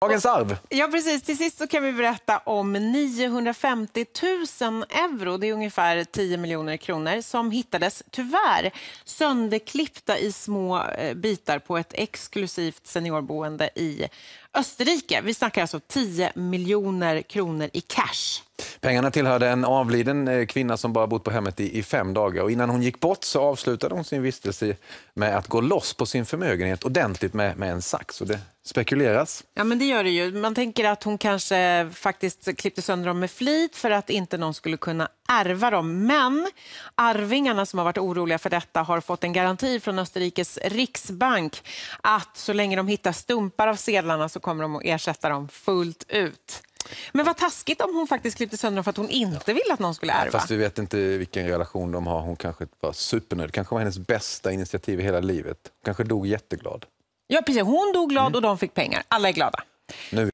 Dagens arv. Ja, precis. Till sist så kan vi berätta om 950 000 euro, det är ungefär 10 miljoner kronor, som hittades tyvärr sönderklippta i små eh, bitar på ett exklusivt seniorboende i Österrike. Vi snackar alltså 10 miljoner kronor i cash. Pengarna tillhörde en avliden eh, kvinna som bara bott på hemmet i, i, fem dagar. Och innan hon gick bort så avslutade hon sin vistelse med att gå loss på sin förmögenhet ordentligt med, med en sax. Och det spekuleras. Ja, men det gör det ju. Man tänker att hon kanske faktiskt klippte sönder dem med flit för att inte någon skulle kunna ärva dem. Men arvingarna som har varit oroliga för detta har fått en garanti från Österrikes riksbank att så länge de hittar stumpar av sedlarna så kommer de att ersätta dem fullt ut. Men vad taskigt om hon faktiskt klippte sönder dem för att hon inte ville att någon skulle ärva. Fast vi vet inte vilken relation de har. Hon kanske var supernöjd. kanske var hennes bästa initiativ i hela livet. Hon kanske dog jätteglad. Ja, precis. Hon dog glad mm. och de fick pengar. Alla är glada. Nu.